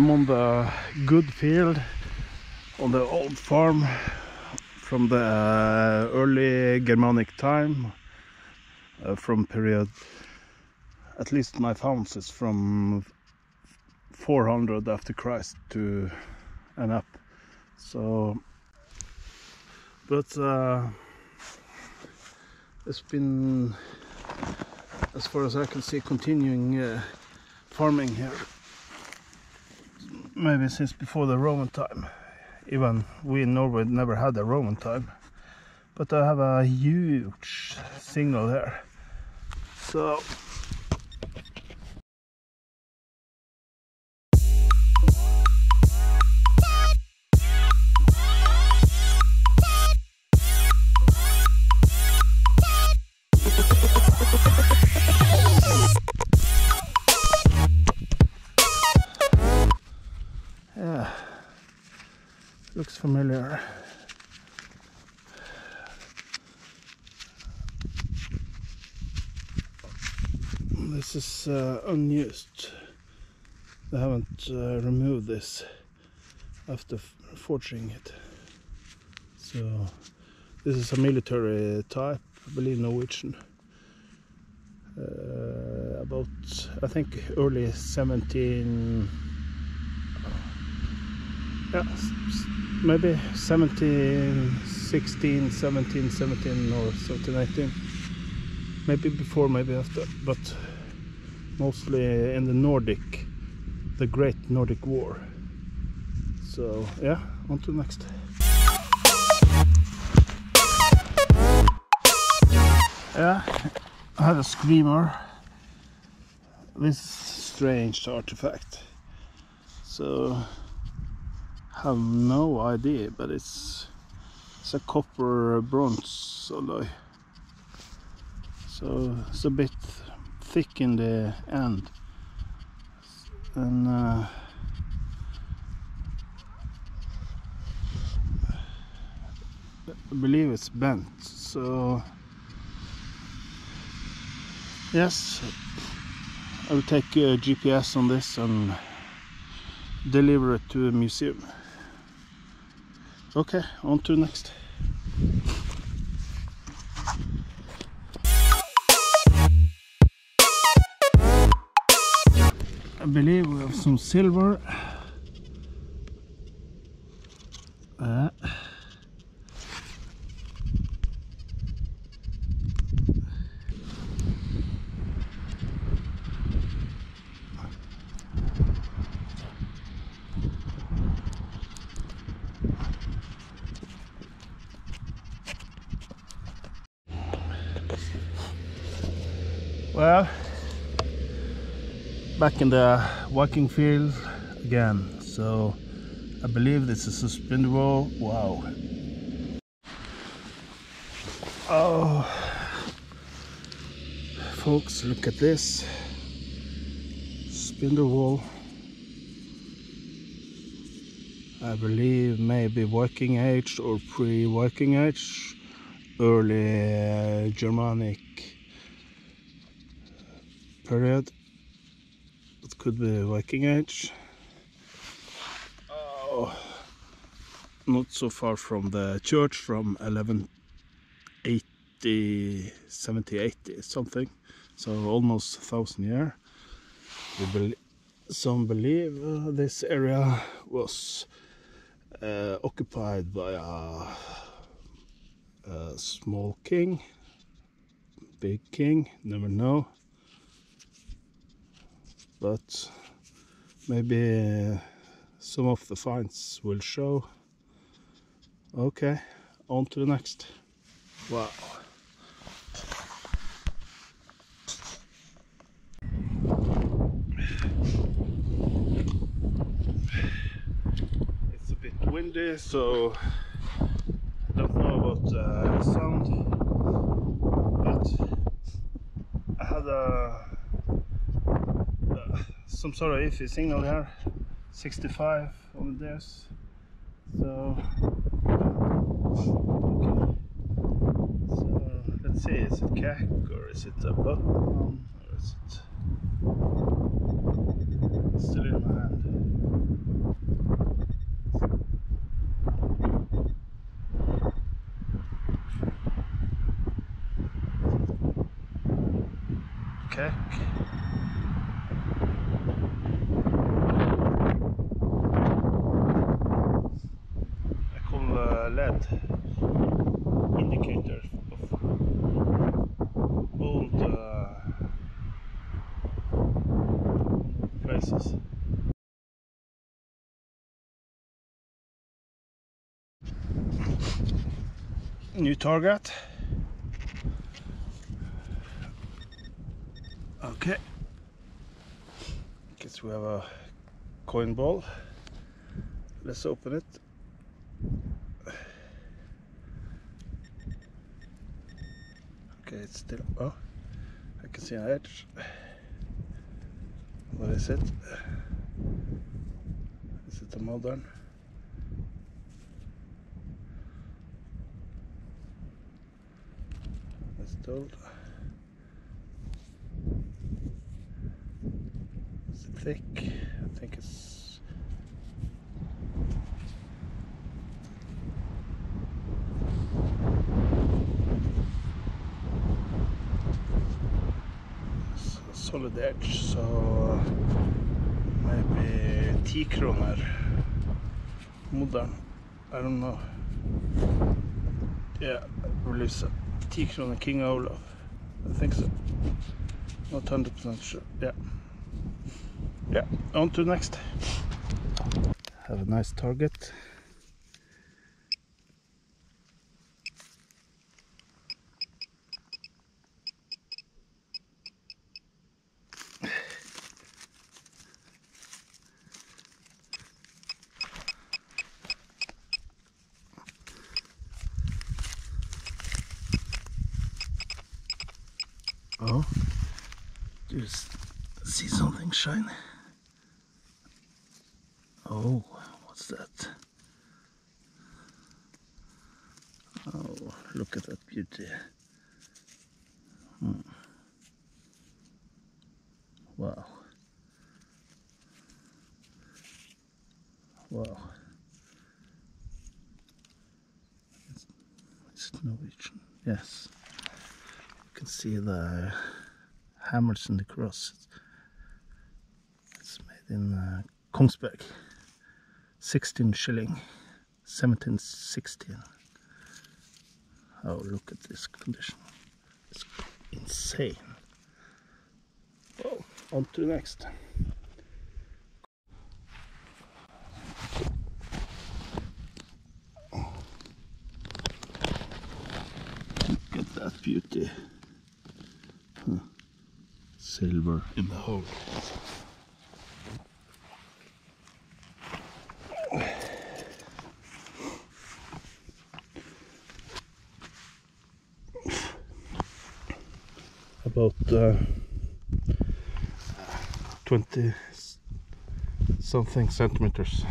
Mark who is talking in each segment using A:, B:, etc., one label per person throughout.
A: I'm on the good field on the old farm from the uh, early Germanic time, uh, from period, at least my founds is from 400 after Christ to and up. So, but uh, it's been, as far as I can see, continuing uh, farming here. Maybe since before the Roman time. Even we in Norway never had a Roman time. But I have a huge signal here. So familiar. This is uh, unused. They haven't uh, removed this after forging it. So this is a military type, I believe Norwegian. Uh, about I think early 17 yeah, maybe 17, 16, 17, 17 or 17, 18. Maybe before, maybe after, but mostly in the Nordic, the Great Nordic War. So yeah, on to next. Yeah, I have a screamer. This strange artifact. So have no idea, but it's it's a copper bronze alloy. So it's a bit thick in the end, and uh, I believe it's bent. So yes, I will take GPS on this and deliver it to a museum. Okay, on to next. I believe we have some silver. Uh, well, back in the working field again. So I believe this is a spindle whorl. Wow. Oh, folks, look at this spindle whorl. I believe maybe Viking age or pre-Viking age, early uh, Germanic period. It could be Viking age. Oh, not so far from the church from 1180, 70, 80 something. So almost a thousand year. Some believe uh, this area was uh, occupied by a, a small king, big king, never know but maybe uh, some of the finds will show. Okay, on to the next. Wow. It's a bit windy, so I don't know about uh, sound, but I had a some sort of iffy signal here 65 on this so okay so let's see, is it cack or is it a button or is it still in my hand? Cack. I call uh, LED indicator of old uh, places. New target. Okay. Guess we have a coin ball. Let's open it. Okay, it's still. Oh, I can see an edge. What is it? Is it a modern? It's old. Is thick? I think it's. solid edge, so maybe 10 kroner modern. I don't know. Yeah, release a 10 kroner King Olaf. I think so. Not 100% sure. Yeah. Yeah, on to next. Have a nice target. Oh, just see something shiny? Oh, what's that? Oh, look at that beauty. Hmm. Wow. Wow. It's, it's Norwegian, yes. See the hammers in the cross. It's made in uh, Kongsberg. 16 shilling, 1716. Oh, look at this condition. It's insane. Well, on to the next. Look at that beauty. Huh. Silver in the hole. About uh, 20 s- something centimeters.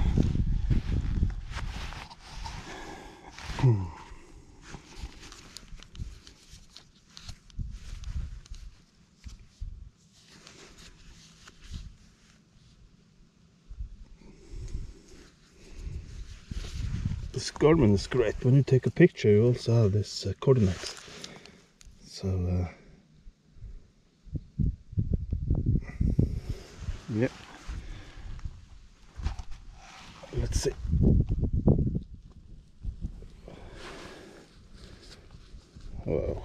A: This Garmin is great. When you take a picture, you also have this uh, coordinates. So, uh, yeah. Let's see. Wow.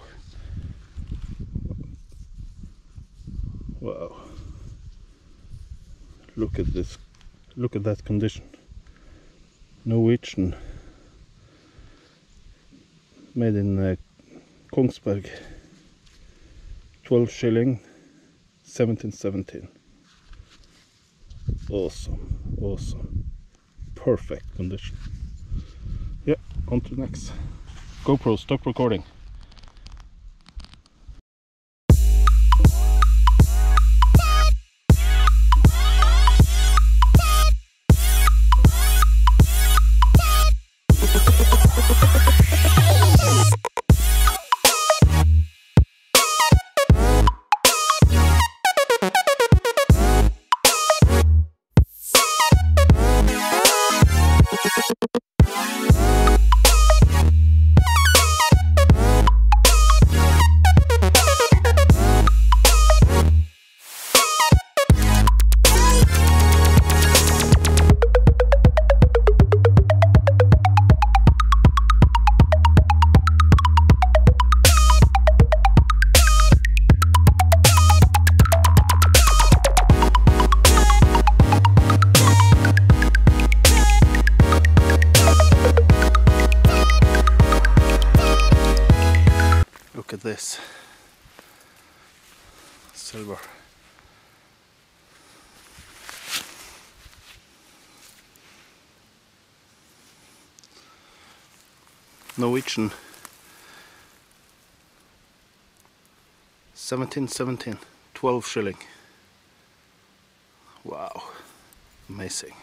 A: Wow. Look at this. Look at that condition. Norwegian. Made in uh, Kongsberg. 12 shilling. 1717. Awesome. Awesome. Perfect condition. Yeah, on to next. GoPro, stop recording. Norwegian. 1717 12 shilling. Wow. Amazing.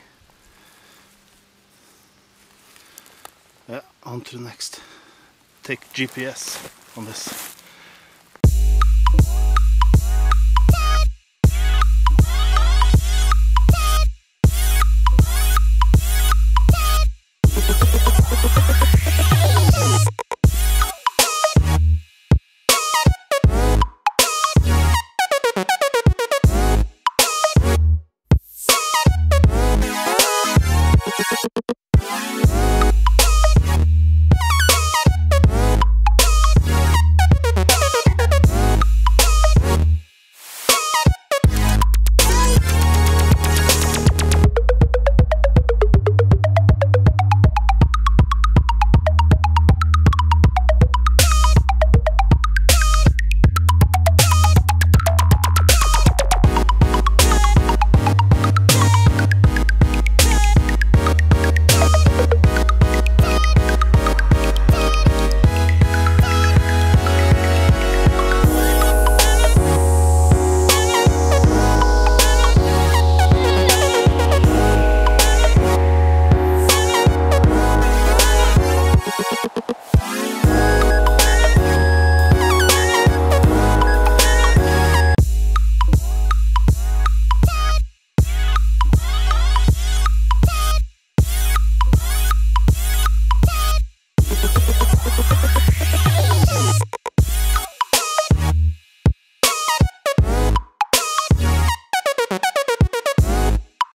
A: Yeah on to the next. Take GPS on this